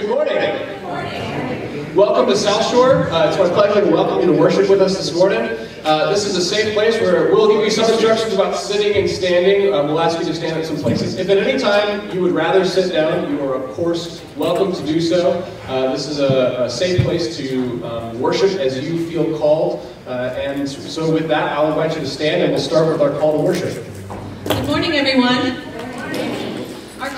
Good morning. Welcome to South Shore. Uh, it's my pleasure to welcome you to worship with us this morning. Uh, this is a safe place where we'll give you some instructions about sitting and standing. Uh, we'll ask you to stand at some places. If at any time you would rather sit down, you are of course welcome to do so. Uh, this is a, a, safe place to um, worship as you feel called. Uh, and so with that, I'll invite you to stand and we'll start with our call to worship. Good morning, everyone.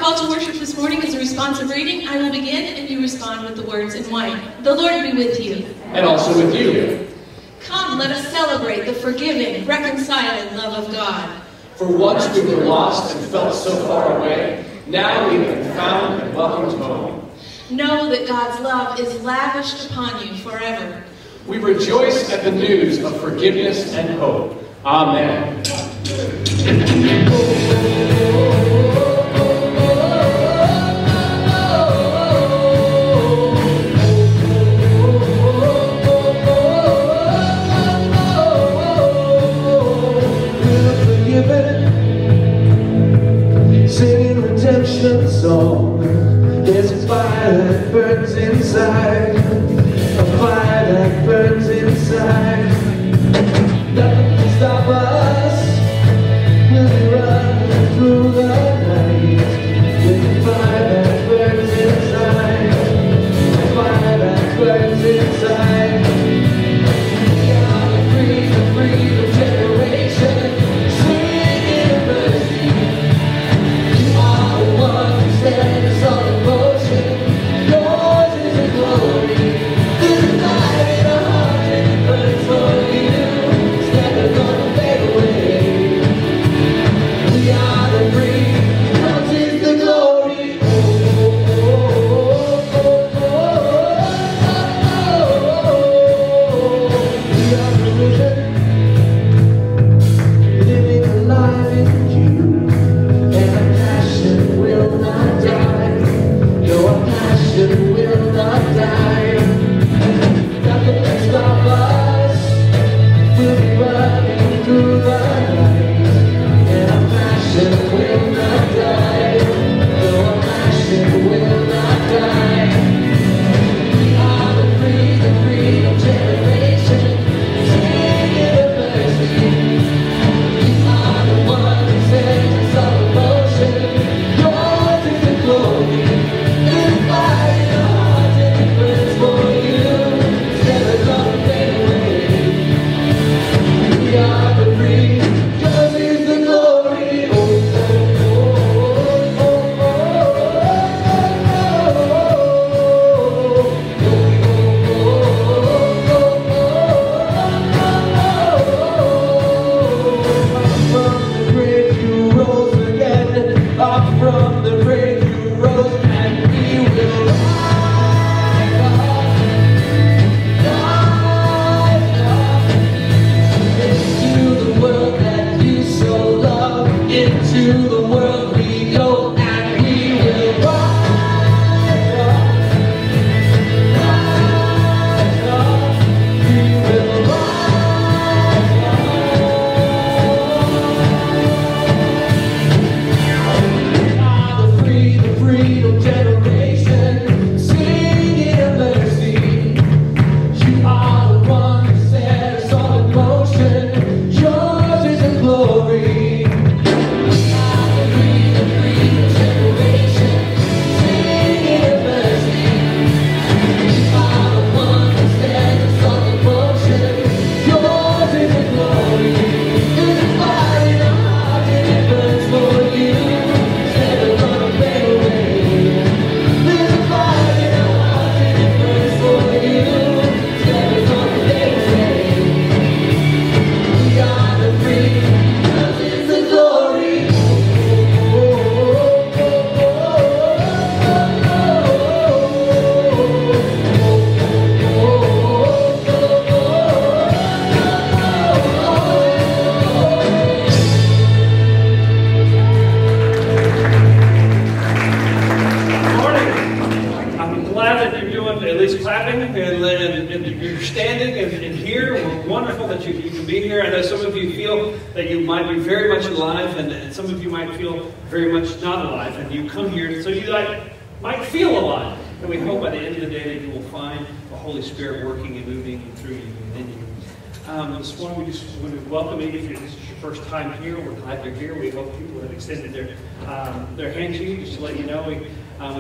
Call to worship this morning is a responsive reading. I will begin and you respond with the words in white. The Lord be with you. And also with you. Come, let us celebrate the forgiving, reconciling love of God. For once we were lost and felt so far away, now we've been found and welcomed home. Know that God's love is lavished upon you forever. We rejoice at the news of forgiveness and hope. Amen. There's a fire that burns inside, We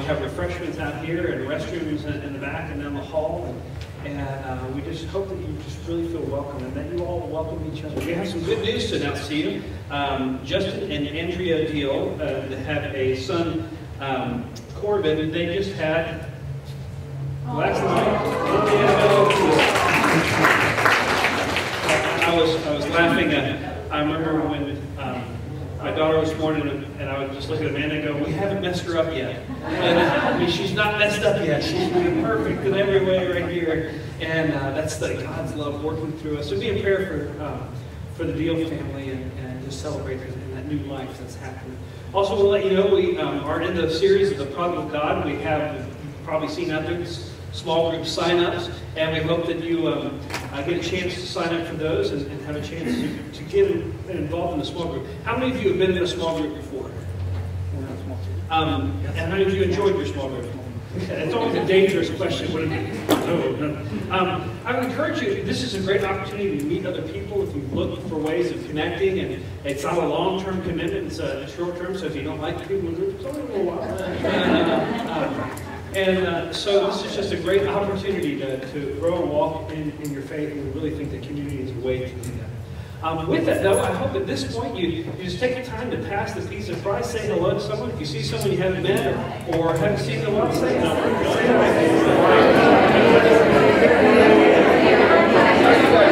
We, have refreshments out here and restrooms in, the back and down the hall. And, and uh, we just hope that you just really feel welcome and that you all welcome each other. We have some good news to announce to you. Um, Justin and Andrea Deal uh, have a son, um, Corbin, they just had last night. I was I was laughing. At, I remember when my daughter was born, and, I would just look at Amanda and go, "We haven't messed her up yet." And I mean, she's not messed up yet. She's perfect in every way right here, and uh, that's the God's love working through us. So be a prayer for um, for the Deal family and, and just celebrate in that new life that's happening. Also, we'll let you know we um, are in the series of the Prodigal God. We have probably seen out there small group sign-ups, and we hope that you um, uh, get a chance to sign up for those and, and have a chance to, to get involved in a small group. How many of you have been in a small group before? Um, and how many of you enjoyed your small group? It's always a dangerous question. What no, no. Um, I would encourage you, this is a great opportunity to meet other people if you look for ways of connecting. And it's not a long-term commitment, it's a short-term, so if you don't like people in the group, it's only a little while. And uh, so this is just a great opportunity to, to grow and walk in, in your faith, and we really think that community is a way to do that. Um, with that, though, I hope at this point you, you just take the time to pass the peace of prize, say hello to someone. If you see someone you haven't met or, or haven't seen in a while, say hello. Yeah, I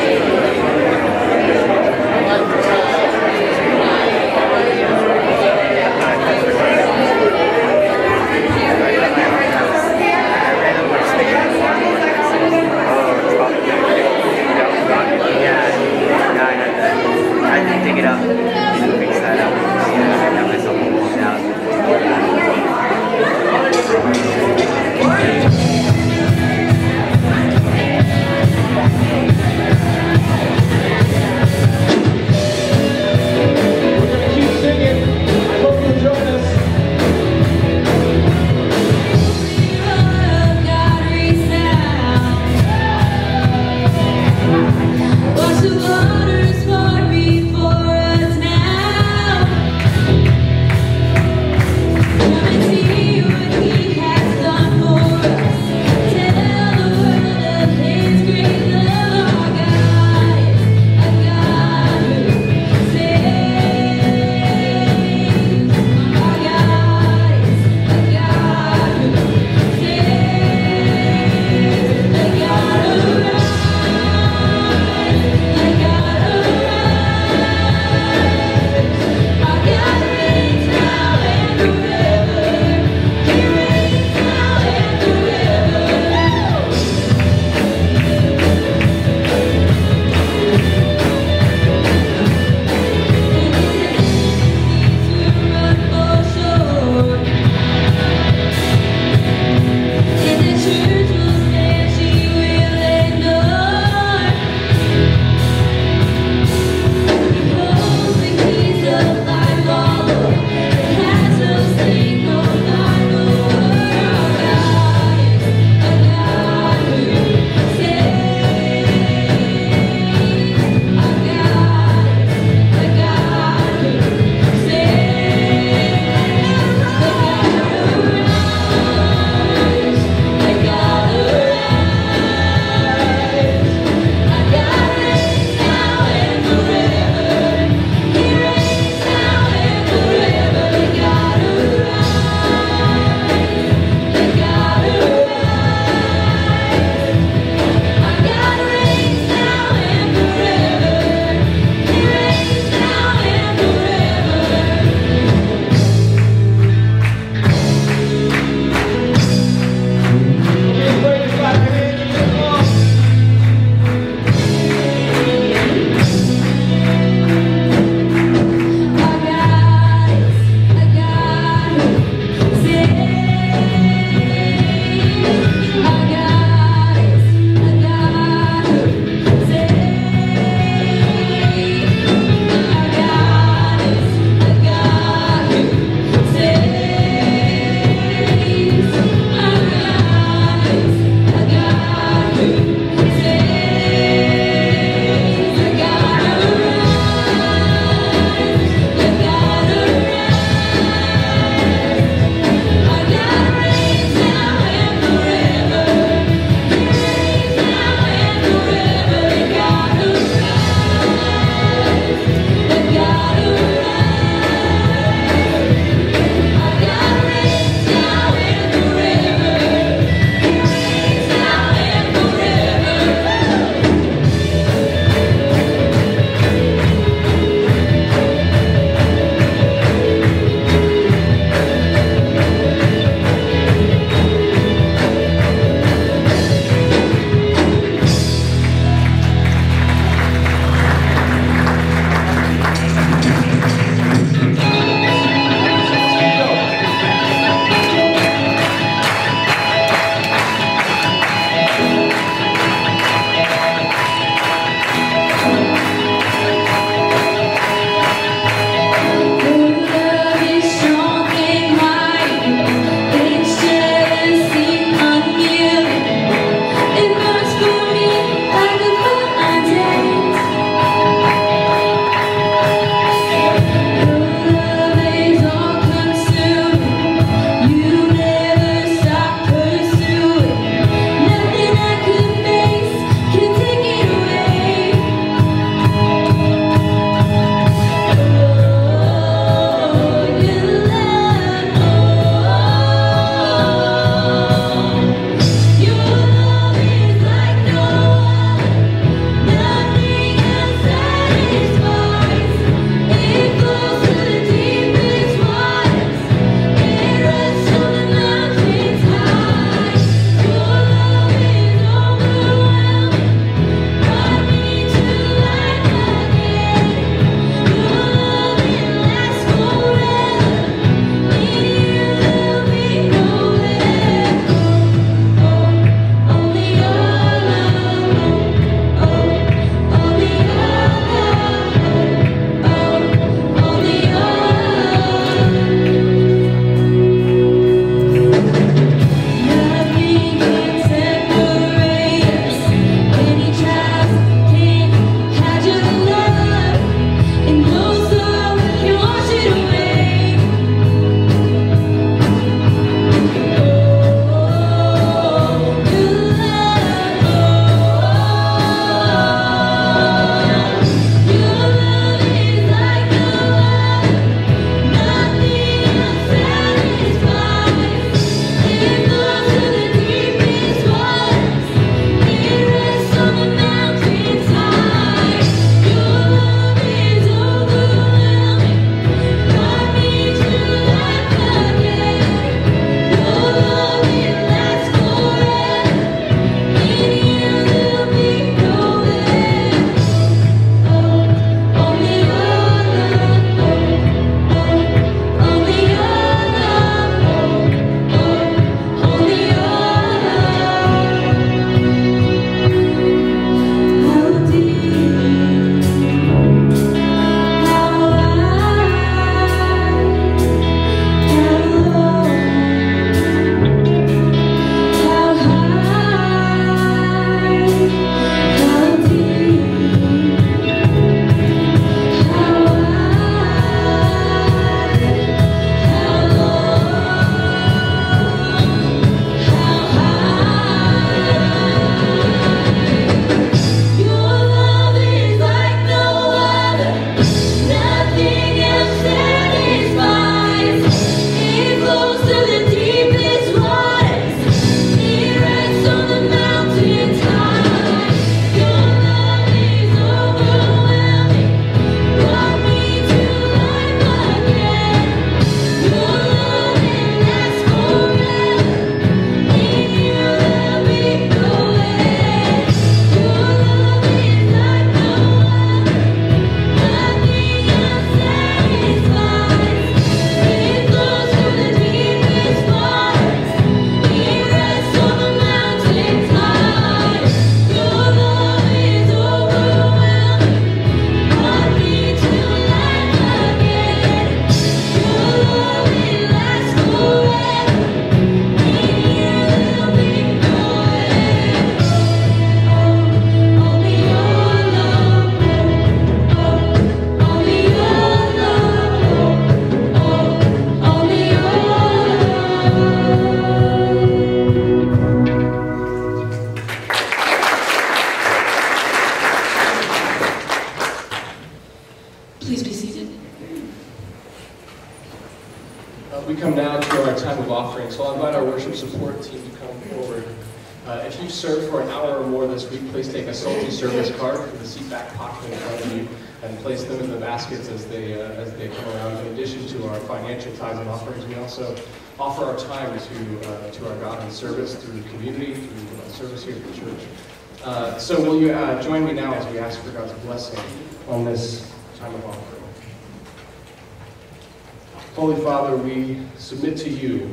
submit to you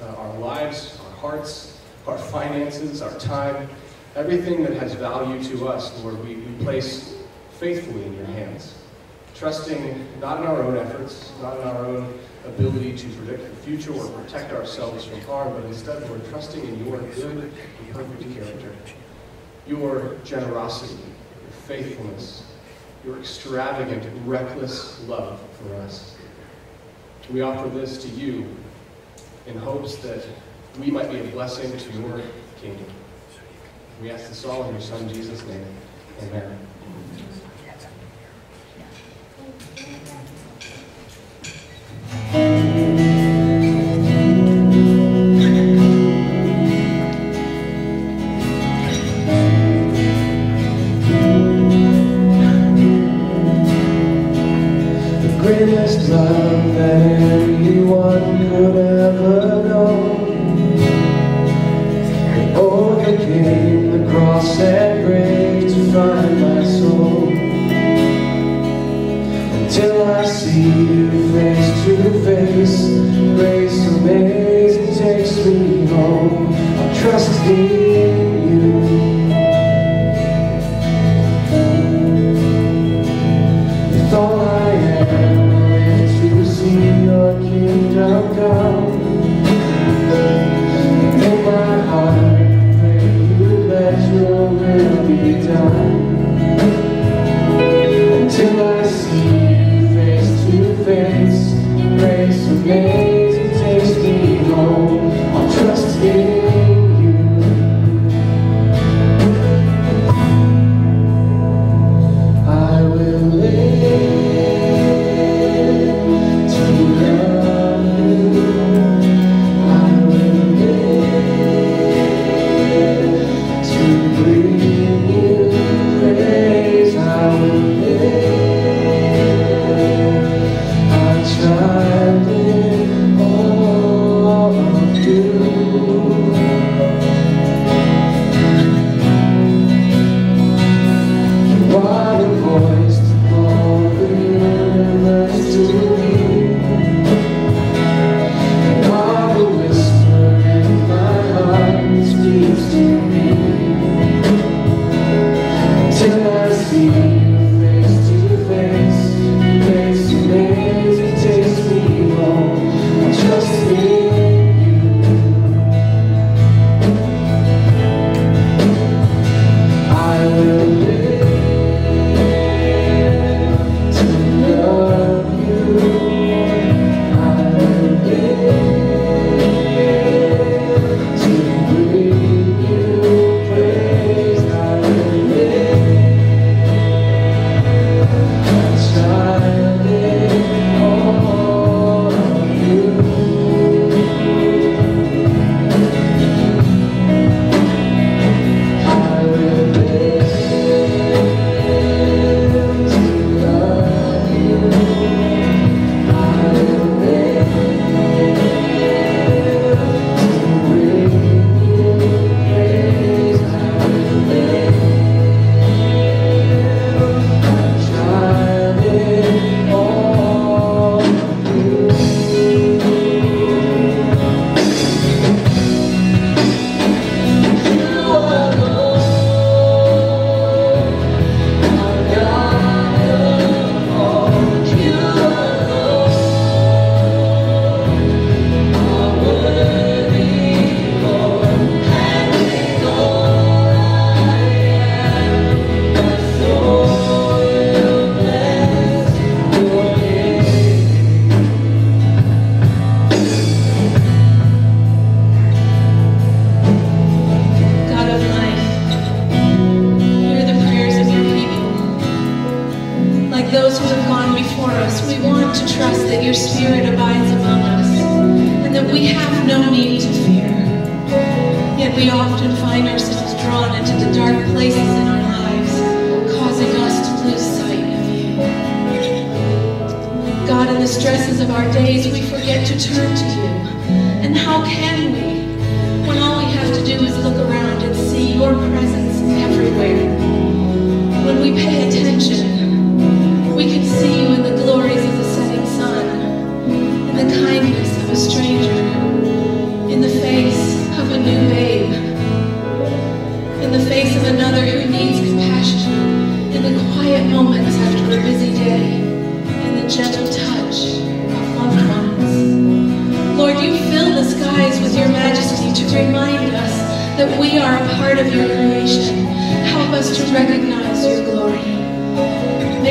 uh, our lives, our hearts, our finances, our time, everything that has value to us, Lord, we, we place faithfully in your hands, trusting not in our own efforts, not in our own ability to predict the future or protect ourselves from harm, but instead, Lord, trusting in your good and perfect character, your generosity, your faithfulness, your extravagant, reckless love for us. We offer this to you in hopes that we might be a blessing to your kingdom. We ask this all in your Son, Jesus' name. Amen.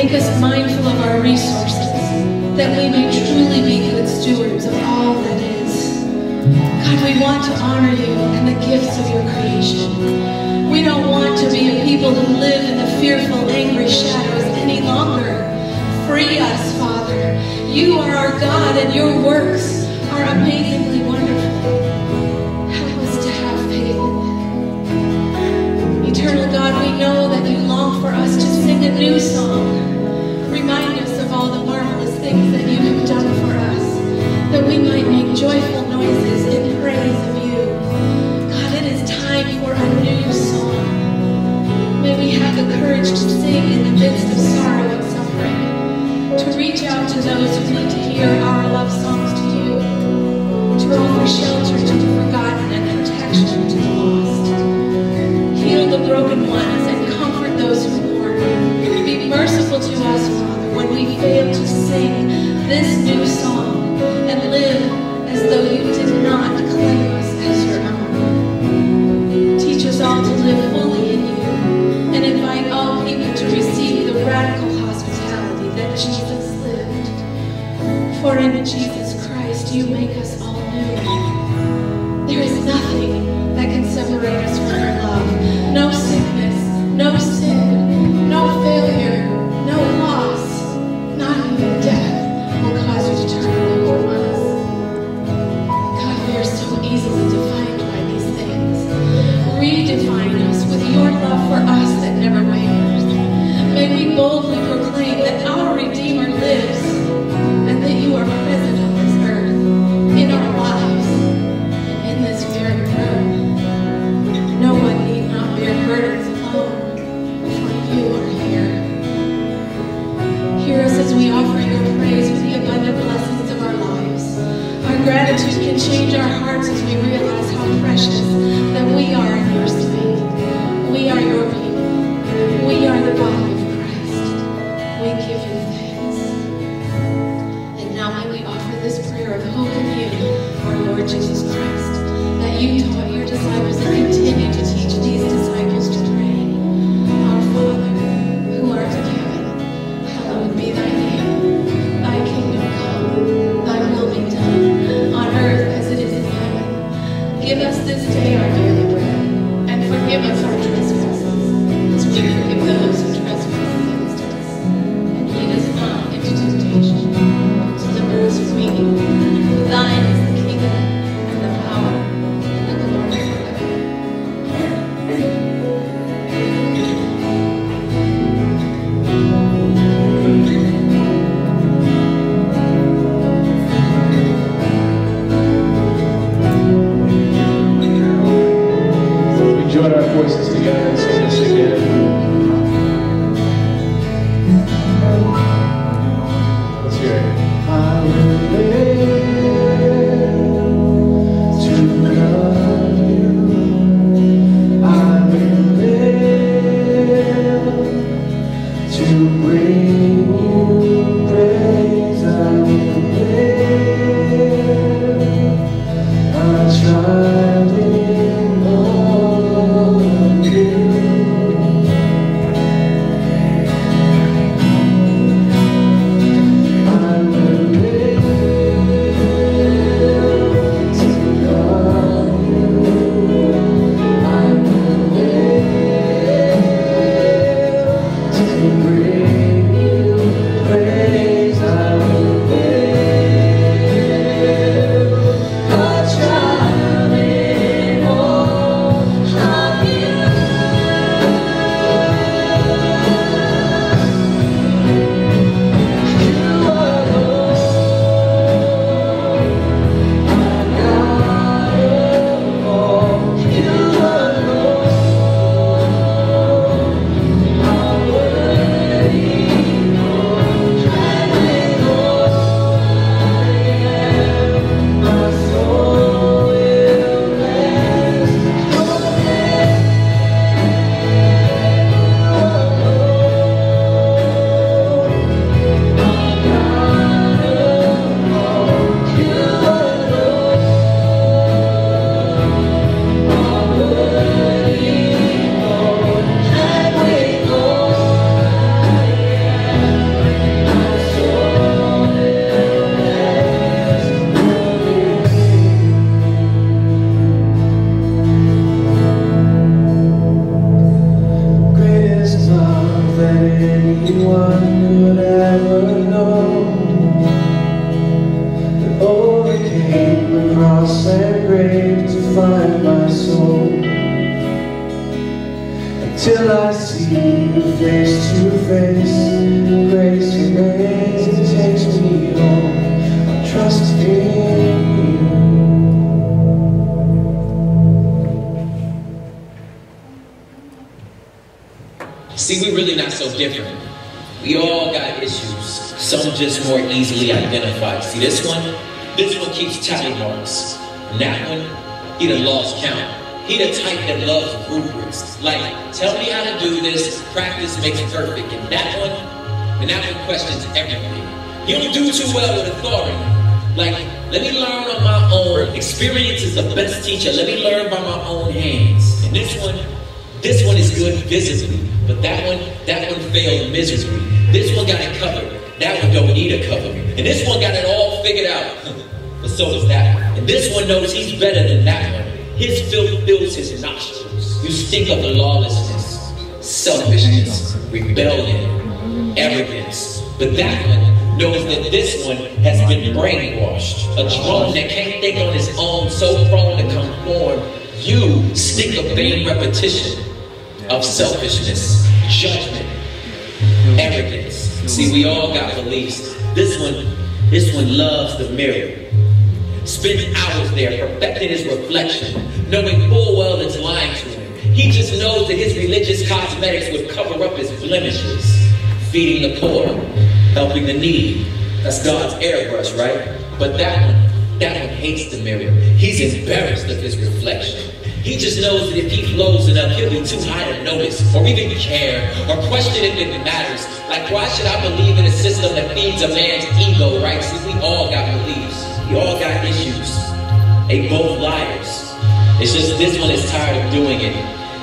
Make us mindful of our resources, that we may truly be good stewards of all that is. God, we want to honor you and the gifts of your creation. We don't want to be a people who live in the fearful, angry shadows any longer. Free us, Father. You are our God, and your works are amazingly wonderful. Eternal God, we know that you long for us to sing a new song. we have the courage to sing in the midst of sorrow and suffering, to reach out to those who need to hear our love songs to you, to offer shelter to the forgotten and protection to the lost. Heal the broken ones and comfort those who mourn. Be merciful to us, Father, when we fail to sing this new song and live as though you did not claim us as your own. Teach us all to live For in Jesus Christ you make us more easily identified. See this one? This one keeps tally marks. And that one, he done lost count. He the type that loves rubrics. Like, tell me how to do this, practice makes perfect. And that one, and that one questions everything. You don't do too well with authority. Like, let me learn on my own. Experience is the best teacher. Let me learn by my own hands. And this one, this one is good visibly, but that one, that one failed miserably. This one got it covered. That one don't need a cover. And this one got it all figured out. but so does that one. And this one knows he's better than that one. His filth fills his nostrils. You stink of the lawlessness, selfishness, rebellion, arrogance. But that one knows that this one has been brainwashed. A drone that can't think on his own, so prone to conform. You stink of vain repetition, of selfishness, judgment, arrogance. See, we all got beliefs. This one, this one loves the mirror. Spends hours there perfecting his reflection, knowing full well it's lying to him. He just knows that his religious cosmetics would cover up his blemishes. Feeding the poor, helping the needy. That's God's airbrush, right? But that one, that one hates the mirror. He's embarrassed of his reflection. He just knows that if he blows it up, he'll be too high to notice, or even care, or question if it matters. Like, why should I believe in a system that feeds a man's ego, right? See, we all got beliefs. We all got issues. They both liars. It's just this one is tired of doing it.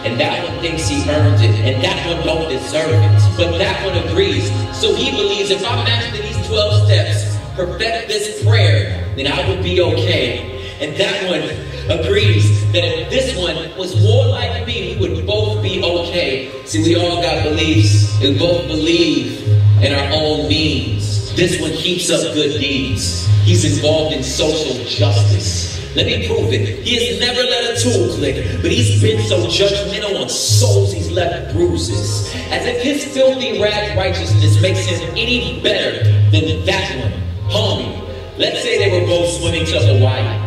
And that one thinks he earned it. And that one don't deserve it. But that one agrees. So he believes if I master these 12 steps, perfect this prayer, then I would be okay. And that one agrees that if this one was more like me, we would both be okay. See, we all got beliefs. We both believe in our own means. This one keeps up good deeds. He's involved in social justice. Let me prove it. He has never let a tool click, but he's been so judgmental on souls he's left bruises. As if his filthy rag righteousness makes him any better than that one. Homie, let's say they were both swimming to Hawaii.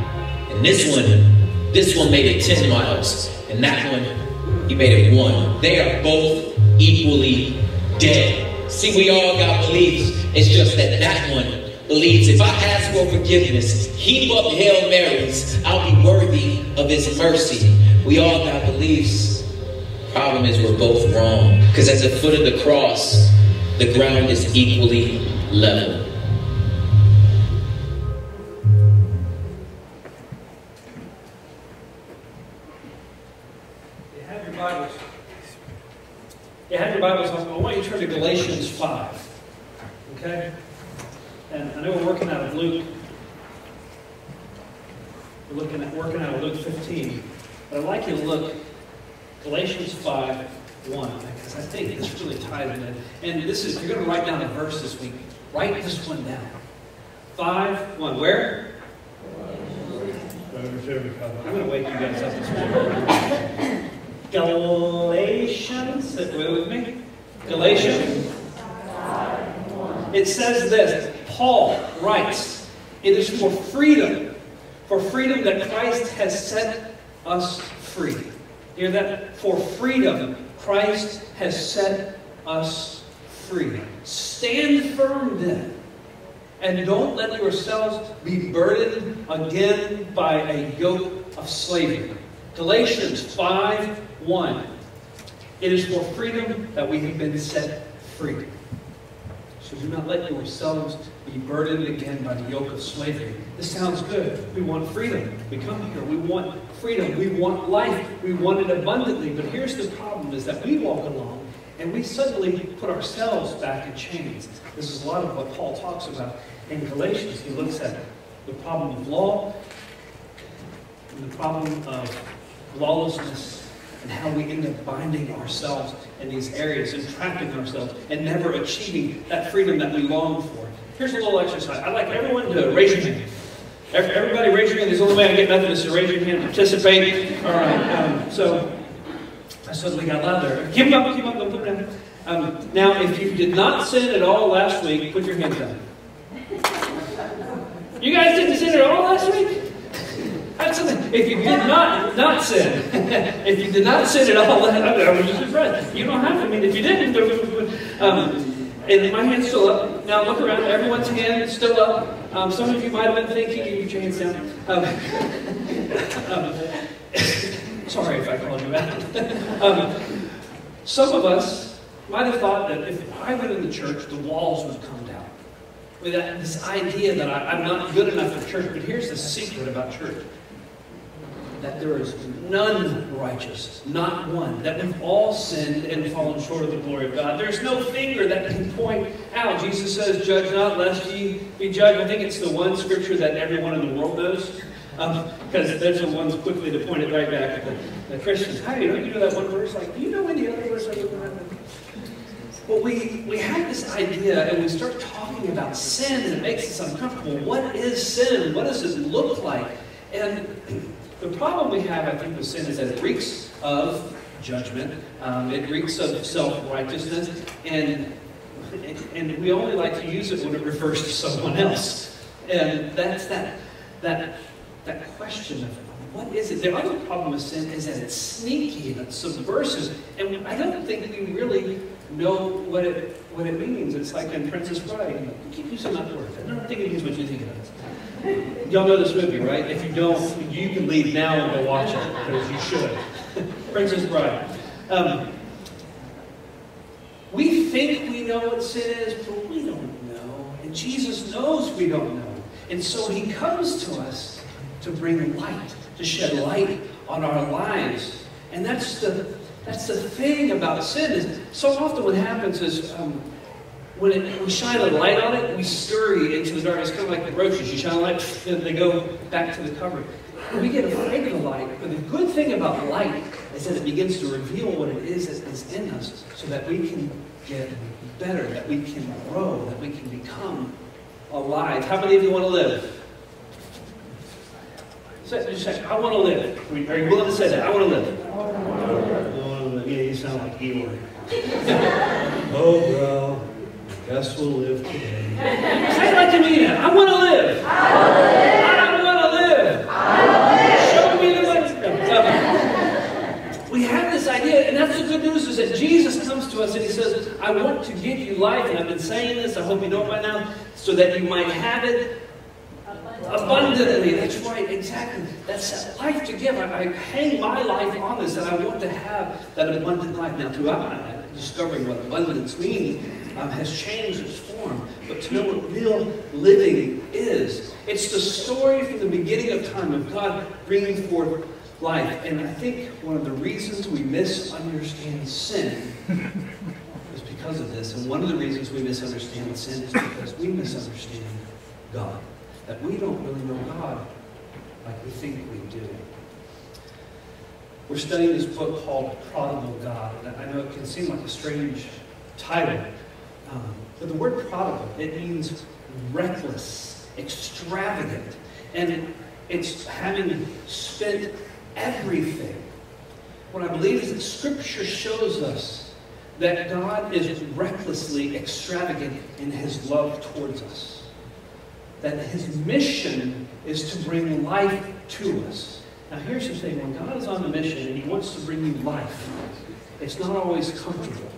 And this one, this one made it 10 miles. And that one, he made it one. They are both equally dead. See, we all got beliefs. It's just that that one believes if I ask for forgiveness, heap up Hail Marys, I'll be worthy of his mercy. We all got beliefs. Problem is we're both wrong. Because at the foot of the cross, the ground is equally level. You have your Bibles. I want you to turn to Galatians 5. Okay? And I know we're working out of Luke. We're looking at working out of Luke 15. But I'd like you to look Galatians 5, 1, because I think this really ties in. And this is, you're going to write down a verse this week. Write this one down. 5, 1. Where? I'm going to wake you guys up this morning. Galatians, with me. Galatians. It says this Paul writes, It is for freedom, for freedom that Christ has set us free. Hear that? For freedom, Christ has set us free. Stand firm then. And don't let yourselves be burdened again by a yoke of slavery. Galatians 5 1. It is for freedom that we have been set free. So do not let yourselves be burdened again by the yoke of slavery. This sounds good. We want freedom. We come here. We want freedom. We want life. We want it abundantly. But here's the problem is that we walk along and we suddenly put ourselves back in chains. This is a lot of what Paul talks about in Galatians. He looks at the problem of law and the problem of lawlessness and how we end up binding ourselves in these areas and trapping ourselves and never achieving that freedom that we long for. Here's a little exercise. I'd like everyone to raise your hand. Everybody raise your hand. There's the only way I get Methodists to raise your hand and participate. All right. Um, so I suddenly got louder. Keep up, keep up, don't put down. Um, now, if you did not sin at all last week, put your hands down. You guys didn't sin at all last week? That's something. If you did not not sin, if you did not sin at all, I was just impressed. You don't have to. I mean, if you didn't, um, and my hand's still up. Now look around. Everyone's hand is still up. Um, some of you might have been thinking, you get down. Um, um, sorry if I called you out. um, some of us might have thought that if I went in the church, the walls would come down. With this idea that I, I'm not good enough for church. But here's the secret about church that there is none righteous, not one, that we've all sinned and fallen short of the glory of God. There's no finger that can point out. Jesus says, Judge not, lest ye be judged. I think it's the one scripture that everyone in the world knows. Because um, there's the ones quickly to point it right back at the, the Christians. How don't you know that one verse? Like, do you know any other verse? Well, we, we have this idea and we start talking about sin and it makes us uncomfortable. What is sin? What does it look like? And the problem we have, I think, with sin is that it reeks of judgment. Um, it reeks of self-righteousness. And, and we only like to use it when it refers to someone else. And that's that, that, that question of what is it? The other problem with sin is that it's sneaky and it's subversive. And I don't think that we really know what it, what it means. It's like in Princess Bride. You keep using that word. I don't think it means what you think it is. Y'all know this movie, right? If you don't, you can leave now and go watch it, because you should. Princess Bride. Um, we think we know what sin is, but we don't know. And Jesus knows we don't know. And so he comes to us to bring light, to shed light on our lives. And that's the, that's the thing about sin is so often what happens is um, when it, we shine a light on it, we scurry into the darkness, kind of like the roaches. You shine a light, and they go back to the cover. We get afraid of the light, but the good thing about light is that it begins to reveal what it is that is in us so that we can get better, that we can grow, that we can become alive. How many of you want to live? Say, just say, I want to live. Are you willing to say that? I want to live. I want. Yeah, you sound like Eeyore. oh, bro. Guess we'll live today. Say it like you mean it. I want to live. I want to live. Show me the way. We have this idea, and that's the good news is that Jesus comes to us and he says, I want to give you life, and I've been saying this, I hope you know it by now, so that you might have it abundantly. That's right, exactly. That's life to give. I, I, hang my life on this, and I want to have that abundant life. Now, throughout my life, discovering what abundance means, um, has changed its form. But to know what real living is, it's the story from the beginning of time of God bringing forth life. And I think one of the reasons we misunderstand sin is because of this. And one of the reasons we misunderstand sin is because we misunderstand God. That we don't really know God like we think we do. We're studying this book called Prodigal God. And I know it can seem like a strange title, um, but the word prodigal, it means reckless, extravagant. And it's having spent everything. What I believe is that Scripture shows us that God is recklessly extravagant in his love towards us. That his mission is to bring life to us. Now here's the thing, when God is on a mission and he wants to bring you life, it's not always comfortable.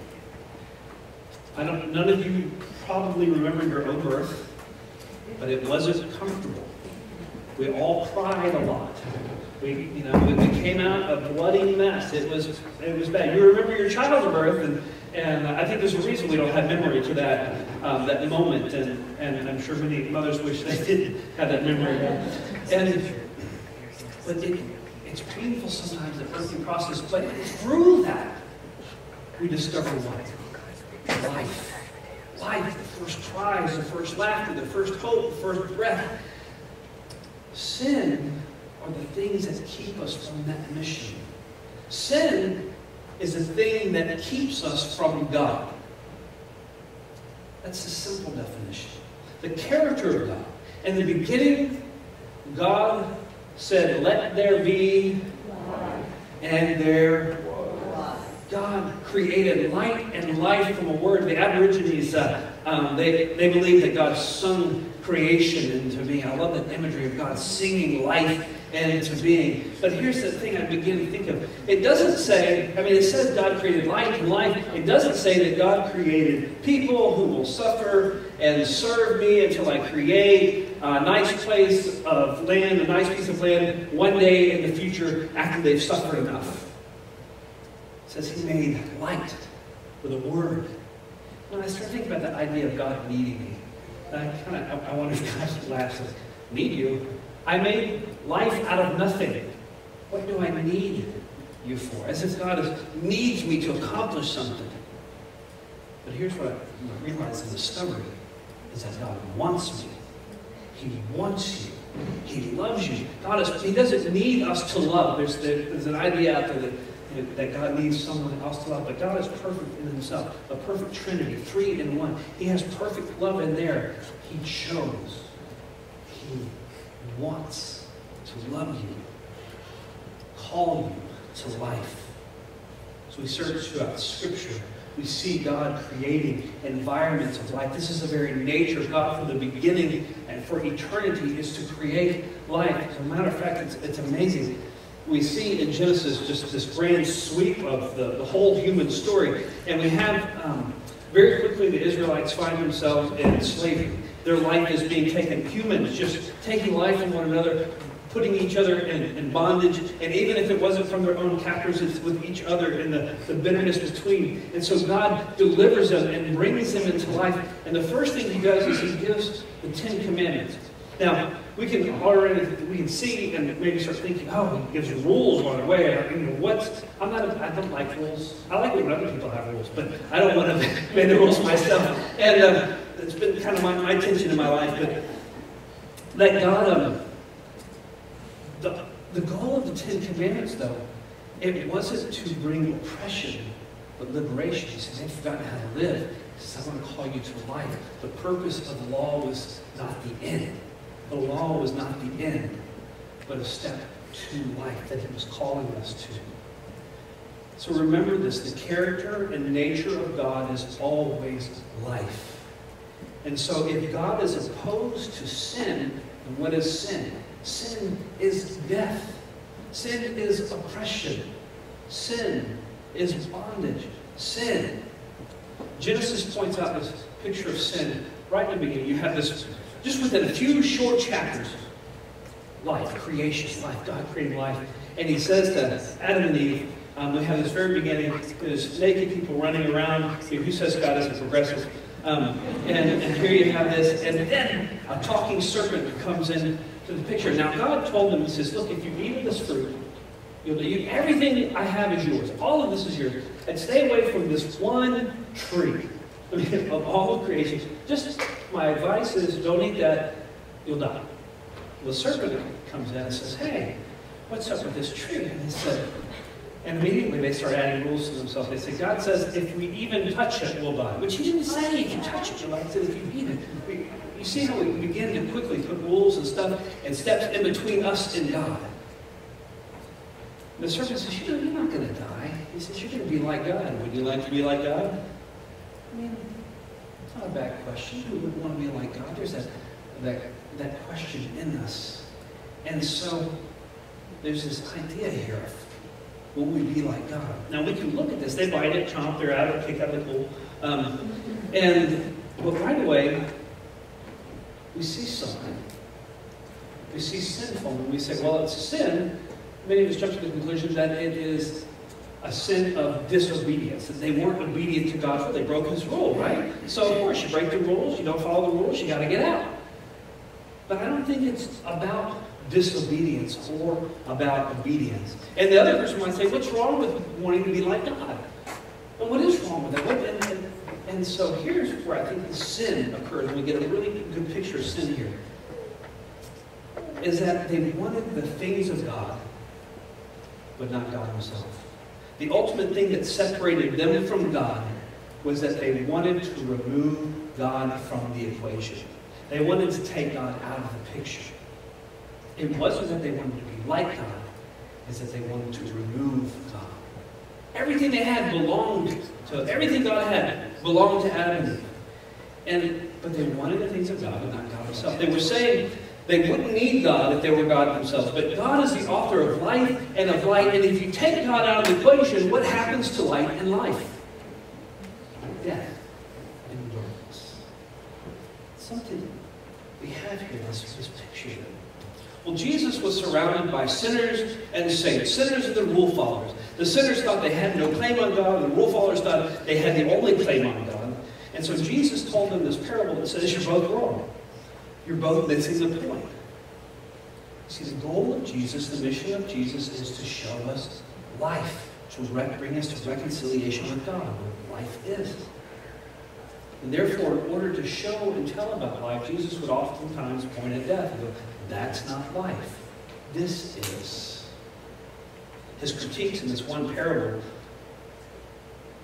I don't, none of you probably remember your own birth, but it wasn't comfortable. We all cried a lot. We, you know, we, came out a bloody mess. It was, it was bad. You remember your child's birth, and, and I think there's a reason we don't have memory to that, um, that moment, and, and I'm sure many mothers wish they did have that memory. And, but it, it's painful sometimes, the birthing process, but through that, we discover life life. Life, the first cries, the first laughter, the first hope, the first breath. Sin are the things that keep us from that mission. Sin is the thing that keeps us from God. That's the simple definition. The character of God. In the beginning, God said, Let there be, and there was. God created light and life from a word. The Aborigines, uh, um, they, they believe that God sung creation into being. I love that imagery of God singing life into being. But here's the thing I begin to think of. It doesn't say, I mean, it says God created light and life. It doesn't say that God created people who will suffer and serve me until I create a nice place of land, a nice piece of land, one day in the future after they've suffered enough says he made light with a word. When I start thinking about that idea of God needing me, I kind of I wonder if God laughs says, "Need you? I made life out of nothing. What do I need you for?" As if God needs me to accomplish something. But here's what I realize in discovery is that God wants me. He wants you. He loves you. God is, He doesn't need us to love. There's, there's an idea out there that that God needs someone else to love. But God is perfect in himself, a perfect trinity, three in one. He has perfect love in there. He chose. He wants to love you, call you to life. So we search throughout Scripture. We see God creating environments of life. This is the very nature of God from the beginning and for eternity is to create life. As a matter of fact, it's, it's amazing we see in Genesis just this grand sweep of the, the whole human story. And we have, um, very quickly, the Israelites find themselves in slavery. Their life is being taken. Humans just taking life from one another, putting each other in, in, bondage. And even if it wasn't from their own captors, it's with each other and the, the bitterness between. And so God delivers them and brings them into life. And the first thing he does is he gives the Ten Commandments. Now, we can already we can see and maybe start thinking, oh, he gives rules on the way. I mean, what's I'm not a, I don't like rules. I like when other people have rules, but I don't want to make the rules myself. And uh, it's been kind of my, my tension in my life. But that God, um, the the goal of the Ten Commandments, though, it wasn't to bring oppression, but liberation. He says they've forgotten how to live. He says, I want to call you to life. The purpose of the law was not the end the law was not the end, but a step to life that he was calling us to. So remember this, the character and nature of God is always life. And so if God is opposed to sin, then what is sin? Sin is death. Sin is oppression. Sin is bondage. Sin. Genesis points out this picture of sin right in the beginning. You have this just within a few short chapters, life, creation, life, God creating life. And he says to Adam and Eve, um, we have this very beginning, there's naked people running around. Who says God isn't progressive? Um, and, and, here you have this, and then a talking serpent comes in to the picture. Now God told them, He says, look, if you eat of this fruit, you'll eat everything I have is yours. All of this is yours. And stay away from this one tree. Of all of creation. Just my advice is don't eat that, you'll die. The serpent comes in and says, hey, what's up with this tree? And they said, and immediately they start adding rules to themselves. They say, God says if we even touch it, we'll die. Which he didn't say if you touch it, you'll die. He said if you eat it. We, you see how we begin to quickly put rules and stuff and steps in between us and God. The serpent says, you know, you're not going to die. He says, you're going to be like God. Would you like to be like God? I mean, it's not a bad question. Who would want to be like God? There's that, that, that question in us. And so there's this idea here will we be like God? Now we can look at this. They bite it, chomp, they're out of it, kick out the pool. Um, and but right away, we see something. We see sinful, and we say, well, it's a sin. Many of us jump to the conclusion that it is a sin of disobedience, that they weren't obedient to God, they broke his rule, right? So of course, you break the rules, you don't follow the rules, you got to get out. But I don't think it's about disobedience or about obedience. And the other person might say, what's wrong with wanting to be like God? Well, what is wrong with that? What, and, and, and so here's where I think the sin occurs, and we get a really good picture of sin here, is that they wanted the things of God, but not God himself. The ultimate thing that separated them from God was that they wanted to remove God from the equation. They wanted to take God out of the picture. It wasn't that they wanted to be like God, it's that they wanted to remove God. Everything they had belonged to everything God had belonged to Adam and Eve. And but they wanted the things of God and not God Himself. They were saying they wouldn't need God if they were God themselves. But God is the author of life and of light. And if you take God out of the equation, what happens to light and life? Death and darkness. Something we have here, this, this picture. Well, Jesus was surrounded by sinners and saints. Sinners are the rule followers. The sinners thought they had no claim on God. And the rule followers thought they had the only claim on God. And so Jesus told them this parable that says, You're both wrong. You're both missing the point. See, the goal of Jesus, the mission of Jesus, is to show us life, to bring us to reconciliation with God, what life is. And therefore, in order to show and tell about life, Jesus would oftentimes point at death that's not life. This is. His critiques in this one parable,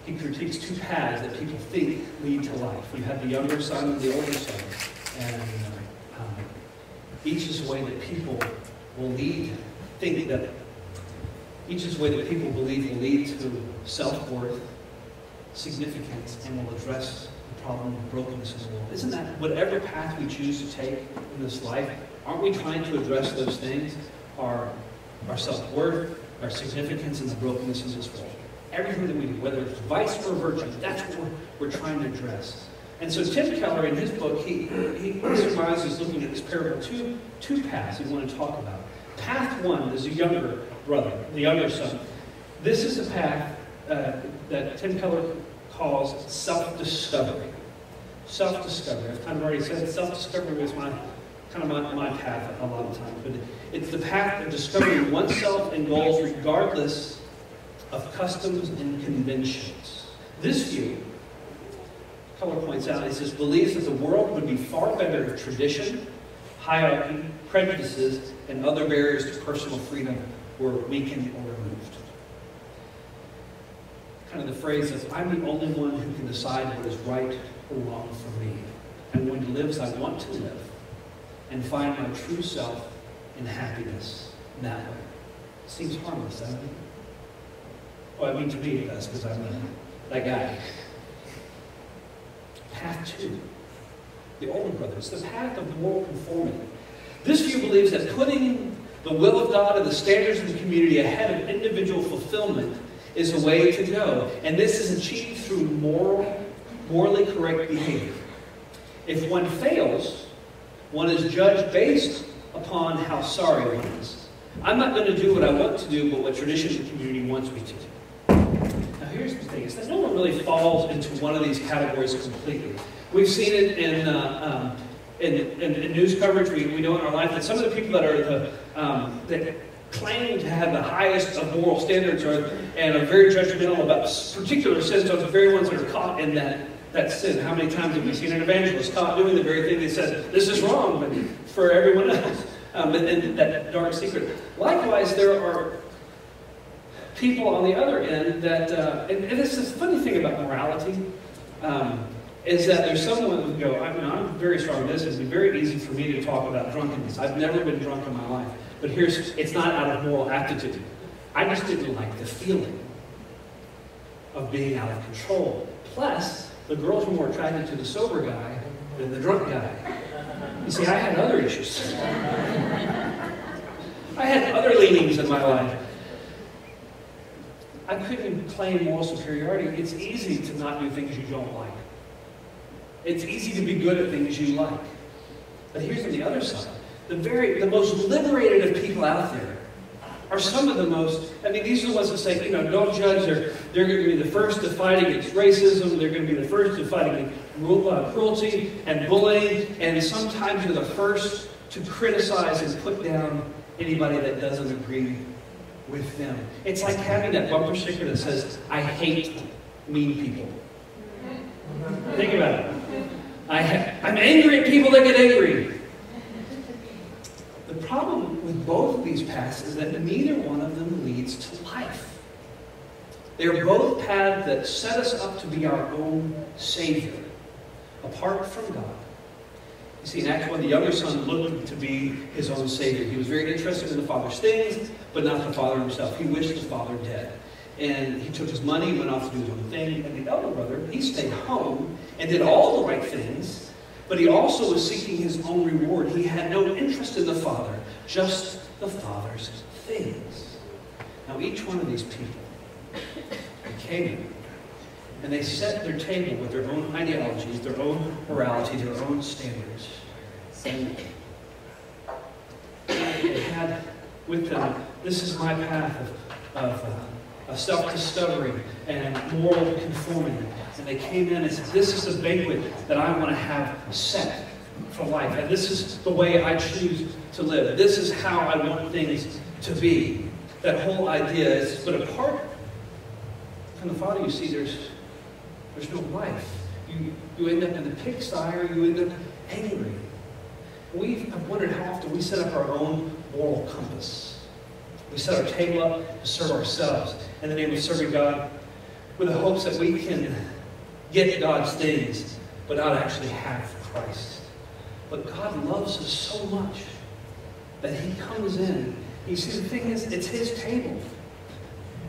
he critiques two paths that people think lead to life. You have the younger son and the older son. And um, each is a way that people will lead, think that each is a way that people believe will lead to self-worth, significance, and will address the problem of brokenness in the world. Isn't that whatever path we choose to take in this life, aren't we trying to address those things? Our, our self-worth, our significance, and the brokenness in this world. Everything that we do, whether it's vice or virtue, that's what we're, we're trying to address. And so Tim Keller, in his book, he, he surmises looking at this parable two, two paths he want to talk about. Path one is the younger brother, the younger son. This is a path uh, that Tim Keller calls self-discovery. Self-discovery. I've kind of already said self-discovery was my kind of my, my path a lot of times. But it's the path of discovering oneself and goals regardless of customs and conventions. This view Keller points out, he says, believes that the world would be far better if tradition, hierarchy, prejudices, and other barriers to personal freedom were weakened or removed. Kind of the phrase is, I'm the only one who can decide what is right or wrong for me. I'm going to live as I want to live and find my true self in happiness that way. Seems harmless, doesn't it? Well, I mean, to me it does, because I'm that guy path two. The older brother. It's the path of moral conformity. This view believes that putting the will of God and the standards of the community ahead of individual fulfillment is a way to go. And this is achieved through moral, morally correct behavior. If one fails, one is judged based upon how sorry one is. I'm not going to do what I want to do, but what tradition and community wants me to do Now, here's the thing, is that no one really falls into one of these categories completely. We've seen it in, uh, um, in, in, in, news coverage, we, we know in our life that some of the people that are the, um, that claim to have the highest of moral standards are, and are very judgmental about particular sins are the very ones that are caught in that, that sin. How many times have we seen an evangelist caught doing the very thing they said, this is wrong, but for everyone else? Um, and, and that dark secret. Likewise, there are people on the other end that, uh, and, and this is the funny thing about morality, um, is that there's someone who go, I mean, I'm very strong in this, it'd be very easy for me to talk about drunkenness. I've never been drunk in my life. But here's, it's not out of moral aptitude. I just didn't like the feeling of being out of control. Plus, the girls were more attracted to the sober guy than the drunk guy. You see, I had other issues. I had other leanings in my life. I couldn't claim moral superiority. It's easy to not do things you don't like. It's easy to be good at things you like. But here's the other side. The very, the most liberated of people out there are some of the most, I mean, these are the ones that say, you know, don't judge. They're, they're going to be the first to fight against racism. They're going to be the first to fight against uh, cruelty and bullying. And sometimes you're the first to criticize and put down anybody that doesn't agree with them. It's like having that bumper sticker that says, I hate mean people. Think about it. I am angry at people that get angry. The problem with both of these paths is that neither one of them leads to life. They're both paths that set us up to be our own Savior, apart from God. You see, in Acts 1, the younger son looked to be his own Savior. He was very interested in the Father's things, but not the Father himself. He wished the Father dead. and he took his money, went off to do his own thing. And the elder brother, he stayed home and did all the right things, but he also was seeking his own reward. He had no interest in the Father, just the Father's things. Now, each one of these people came and they set their table with their own ideologies, their own morality, their own standards. And they had with them, this is my path of, of, uh, of self-discovery and moral conformity. And they came in and said, this is the banquet that I want to have set life. And this is the way I choose to live. This is how I want things to be. That whole idea is, but apart from the Father, you see, there's, there's no life. You, you end up in the pigsty or you end up angry. We have wondered how often we set up our own moral compass. We set our table up to serve ourselves in the name of serving God with the hopes that we can get God's things, but not actually have Christ. But God loves us so much that He comes in. You see, the thing is, it's His table.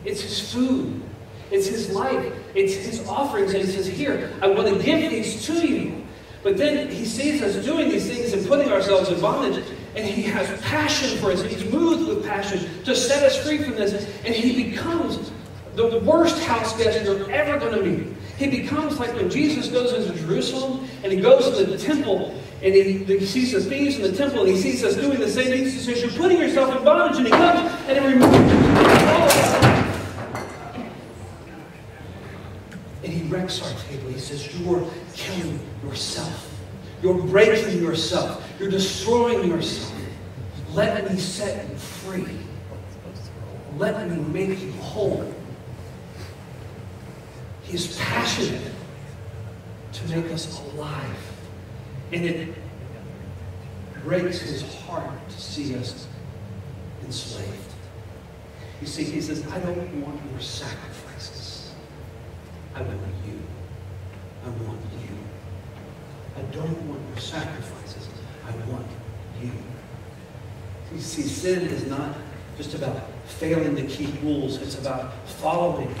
It's His food. It's His life. It's His offerings. And He says, Here, I want to give these to you. But then He sees us doing these things and putting ourselves in bondage. And He has passion for us. He's moved with passion to set us free from this. And He becomes the worst house guest you're ever going to meet. He becomes like when Jesus goes into Jerusalem and he goes to the temple and he, he sees the thieves in the temple and he sees us doing the same things. He says, You're putting yourself in bondage. And he comes and he removes all. And he wrecks our table. He says, You're killing yourself. You're breaking yourself. You're destroying yourself. Let me set you free. Let me make you whole. He's passionate to make us alive. And it breaks his heart to see us enslaved. You see, he says, I don't want your sacrifices. I want you. I want you. I don't want your sacrifices. I want you. You see, sin is not just about failing to keep rules. It's about following.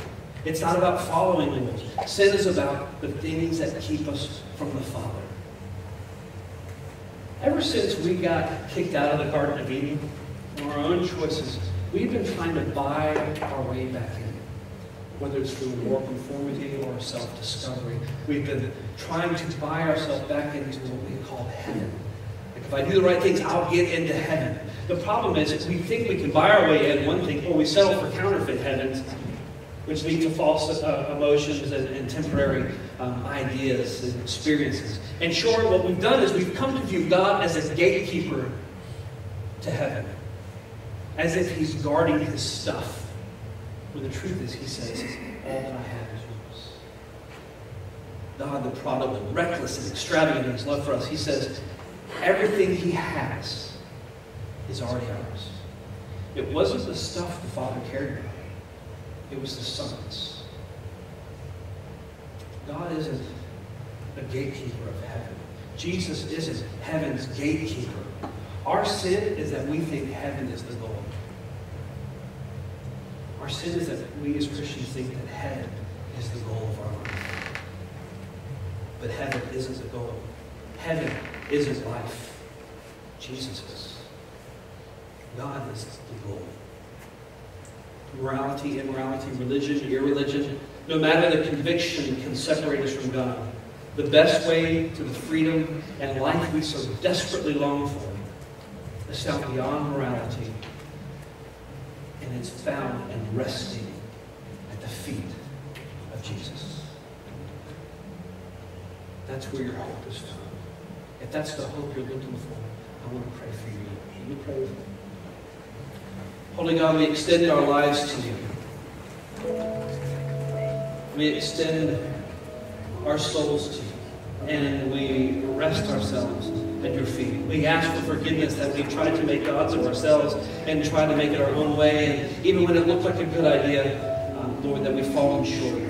It's not about following rules. Sin is about the things that keep us from the Father. Ever since we got kicked out of the Garden of Eden, on our own choices, we've been trying to buy our way back in. Whether it's through moral conformity or self-discovery, we've been trying to buy ourselves back into what we call heaven. Like if I do the right things, I'll get into heaven. The problem is, we think we can buy our way in one thing, or we settle for counterfeit heavens, which lead to false uh, emotions and, and temporary um, ideas and experiences. In short, what we've done is we've come to view God as a gatekeeper to heaven, as if he's guarding his stuff. When the truth is, he says, all that I have is yours. God, the prodigal, reckless and extravagant in his love for us, he says, everything he has is already ours. It wasn't the stuff the Father cared about. It was the sons. God isn't a gatekeeper of heaven. Jesus isn't heaven's gatekeeper. Our sin is that we think heaven is the goal. Our sin is that we as Christians think that heaven is the goal of our life. But heaven isn't the goal. Heaven isn't life. Jesus is. God is the goal morality, immorality, religion, irreligion, no matter the conviction can separate us from God. The best way to the freedom and life we so desperately long for is found beyond morality, and it's found in resting at the feet of Jesus. That's where your hope is found. If that's the hope you're looking for, I want to pray for you. Will you pray with me? Holy God, we extend our lives to you. We extend our souls to you. And we rest ourselves at your feet. We ask for forgiveness that we've tried to make gods of ourselves and try to make it our own way. And even when it looked like a good idea, um, Lord, that we've fallen short.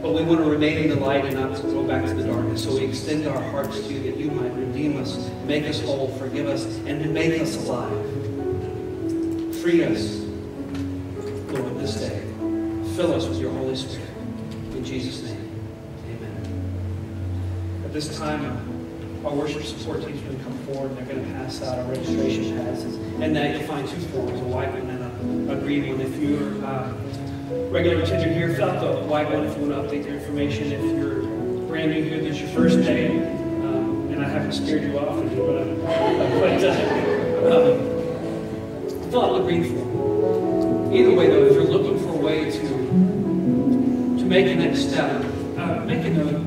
But we want to remain in the light and not go back to the darkness. So we extend our hearts to you that you might redeem us, make us whole, forgive us, and make us alive freed us, Lord, this day. Fill us with your Holy Spirit. In Jesus' name, amen. At this time, uh, our worship support team is going to come forward and they're going to pass out our registration passes. And that you'll find two forms, a white one and a, a green one. If you're uh, regular attendee here, fill out the white one if you want to update your information. If you're brand new here, this is your first day, um, and I haven't scared you off, but, uh, but uh, um, thought the green form. Either way, though, if you're looking for a way to to make a next step, uh, make a note